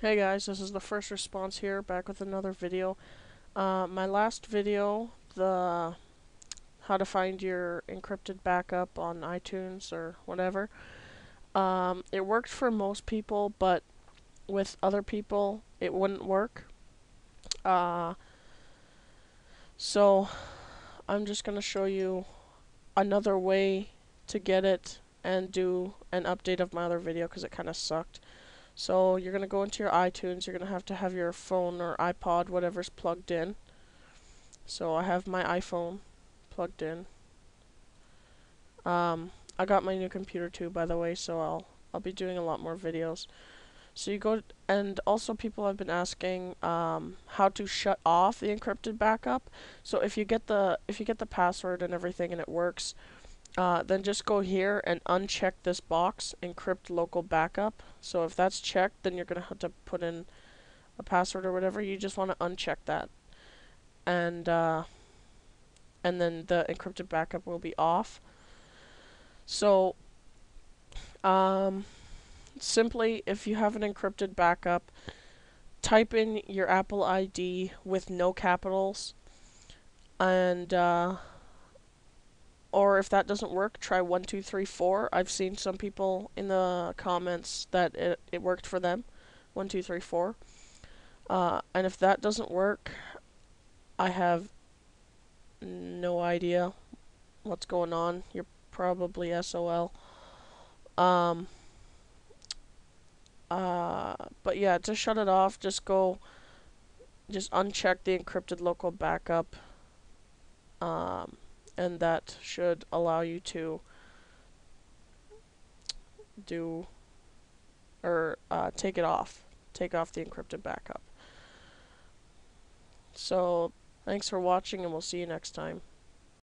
Hey guys, this is the first response here, back with another video. Uh, my last video, the how to find your encrypted backup on iTunes or whatever, um, it worked for most people, but with other people it wouldn't work. Uh, so I'm just going to show you another way to get it and do an update of my other video because it kind of sucked. So you're going to go into your iTunes, you're going to have to have your phone or iPod, whatever's plugged in. So I have my iPhone plugged in. Um, I got my new computer too, by the way, so I'll I'll be doing a lot more videos. So you go, and also people have been asking um, how to shut off the encrypted backup. So if you get the if you get the password and everything and it works, uh, then just go here and uncheck this box, encrypt local backup. So if that's checked, then you're going to have to put in a password or whatever. You just want to uncheck that. And, uh, and then the encrypted backup will be off. So, um, simply, if you have an encrypted backup, type in your Apple ID with no capitals and, uh, or if that doesn't work, try one, two, three, four. I've seen some people in the comments that it, it worked for them. One, two, three, four. Uh, and if that doesn't work, I have no idea what's going on. You're probably SOL. Um, uh, but yeah, to shut it off, just go, just uncheck the encrypted local backup. Um, and that should allow you to do or uh, take it off take off the encrypted backup. So thanks for watching and we'll see you next time